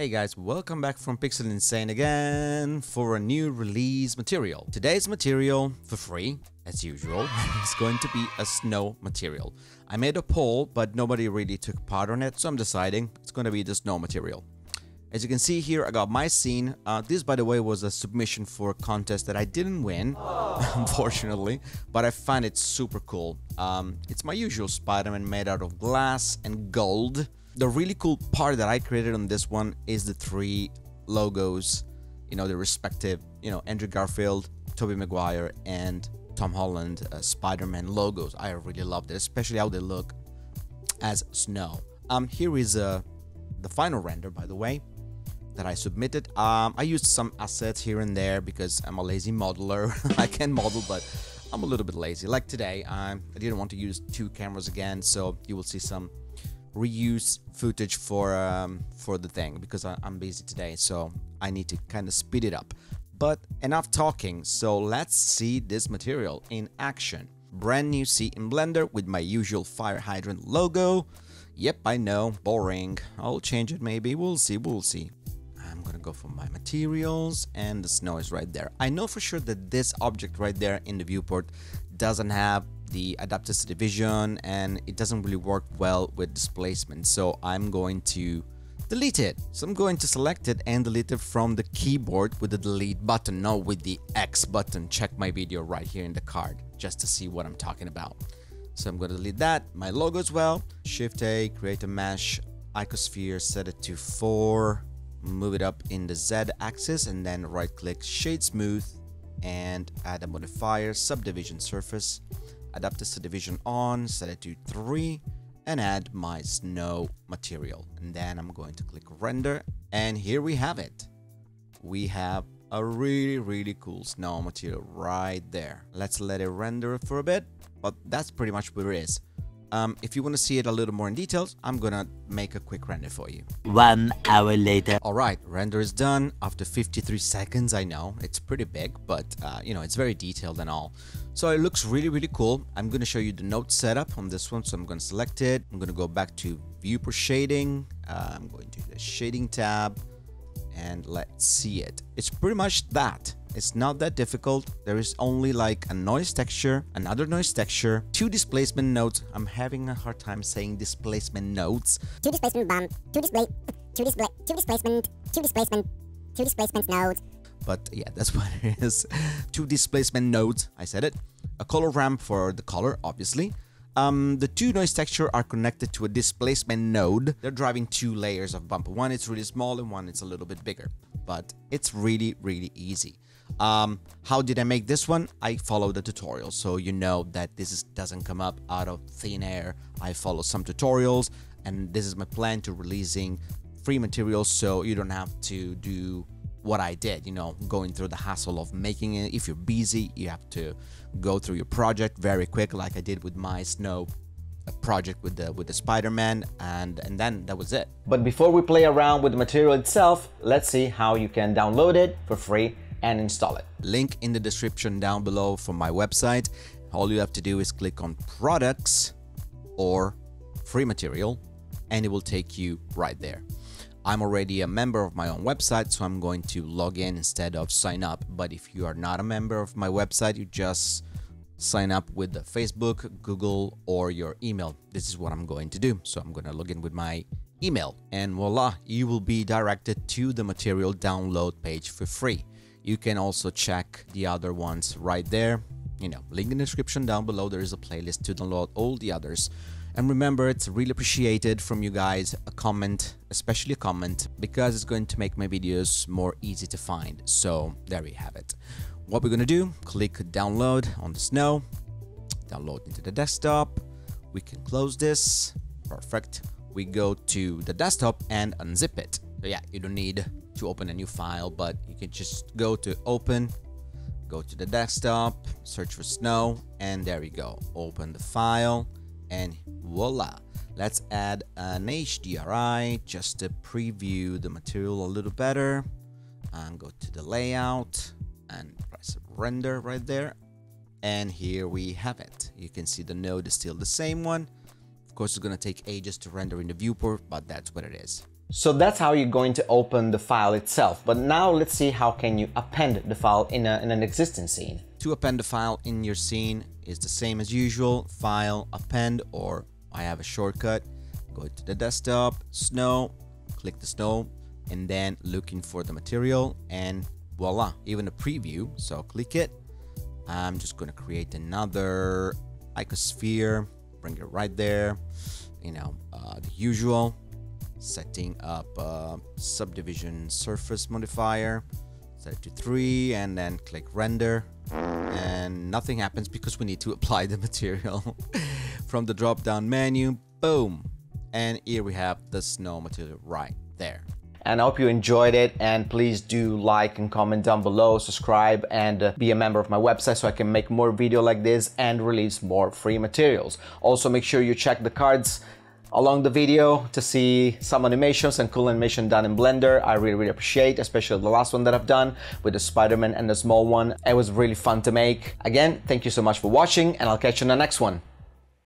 Hey guys, welcome back from Pixel Insane again for a new release material. Today's material, for free, as usual, is going to be a snow material. I made a poll, but nobody really took part on it, so I'm deciding it's going to be the snow material. As you can see here, I got my scene. Uh, this, by the way, was a submission for a contest that I didn't win, unfortunately, but I find it super cool. Um, it's my usual Spider-Man made out of glass and gold. The really cool part that I created on this one is the three logos, you know, the respective, you know, Andrew Garfield, Tobey Maguire, and Tom Holland uh, Spider-Man logos. I really loved it, especially how they look as snow. Um, here is uh, the final render, by the way that I submitted. Um, I used some assets here and there because I'm a lazy modeler. I can model, but I'm a little bit lazy. Like today, um, I didn't want to use two cameras again, so you will see some reuse footage for um, for the thing because I, I'm busy today, so I need to kind of speed it up. But enough talking, so let's see this material in action. Brand new scene in Blender with my usual fire hydrant logo. Yep, I know, boring. I'll change it maybe, we'll see, we'll see. I'm gonna go for my materials and the snow is right there. I know for sure that this object right there in the viewport doesn't have the adaptive vision and it doesn't really work well with displacement so I'm going to delete it. So I'm going to select it and delete it from the keyboard with the delete button, not with the X button. Check my video right here in the card just to see what I'm talking about. So I'm going to delete that, my logo as well. Shift A, create a mesh, icosphere, set it to 4, move it up in the Z axis and then right click shade smooth and add a modifier subdivision surface adaptive subdivision on set it to 3 and add my snow material. And then I'm going to click render and here we have it. We have a really really cool snow material right there. Let's let it render for a bit but that's pretty much what it is um, if you want to see it a little more in details, I'm gonna make a quick render for you. One hour later. Alright, render is done after 53 seconds, I know. It's pretty big, but uh, you know, it's very detailed and all. So it looks really, really cool. I'm gonna show you the node setup on this one. So I'm gonna select it. I'm gonna go back to viewport shading. Uh, I'm going to the shading tab and let's see it. It's pretty much that. It's not that difficult. There is only like a noise texture, another noise texture, two displacement nodes. I'm having a hard time saying displacement nodes. Two displacement bump, two display, two display, two displacement, two displacement, two displacement nodes. But yeah, that's what it is. two displacement nodes. I said it. A color ramp for the color, obviously. Um, the two noise texture are connected to a displacement node. They're driving two layers of bump. One is really small and one is a little bit bigger. But it's really, really easy. Um, how did I make this one? I followed the tutorial, so you know that this is, doesn't come up out of thin air. I follow some tutorials, and this is my plan to releasing free materials, so you don't have to do what I did, you know, going through the hassle of making it. If you're busy, you have to go through your project very quick, like I did with my snow project with the with the Spider-Man and and then that was it. But before we play around with the material itself, let's see how you can download it for free and install it. Link in the description down below for my website. All you have to do is click on products or free material and it will take you right there. I'm already a member of my own website, so I'm going to log in instead of sign up. But if you are not a member of my website, you just sign up with the Facebook, Google, or your email. This is what I'm going to do. So I'm going to log in with my email and voila, you will be directed to the material download page for free. You can also check the other ones right there. You know, link in the description down below. There is a playlist to download all the others. And remember, it's really appreciated from you guys a comment, especially a comment, because it's going to make my videos more easy to find. So there we have it. What we're going to do, click download on the snow, download into the desktop. We can close this. Perfect. We go to the desktop and unzip it. So yeah, you don't need to open a new file, but you can just go to open, go to the desktop, search for snow, and there you go. Open the file, and voila. Let's add an HDRI just to preview the material a little better. And go to the layout and press render right there. And here we have it. You can see the node is still the same one. Of course, it's going to take ages to render in the viewport, but that's what it is. So that's how you're going to open the file itself. But now let's see how can you append the file in, a, in an existing scene. To append the file in your scene is the same as usual, file, append, or I have a shortcut. Go to the desktop, snow, click the snow, and then looking for the material and voila, even a preview. So click it. I'm just gonna create another icosphere, bring it right there, you know, uh, the usual setting up a subdivision surface modifier set it to 3 and then click render. And nothing happens because we need to apply the material from the drop down menu. Boom. And here we have the snow material right there. And I hope you enjoyed it. And please do like and comment down below subscribe and uh, be a member of my website so I can make more video like this and release more free materials. Also make sure you check the cards along the video to see some animations and cool animation done in Blender. I really, really appreciate, especially the last one that I've done with the Spider-Man and the small one. It was really fun to make. Again, thank you so much for watching and I'll catch you in the next one.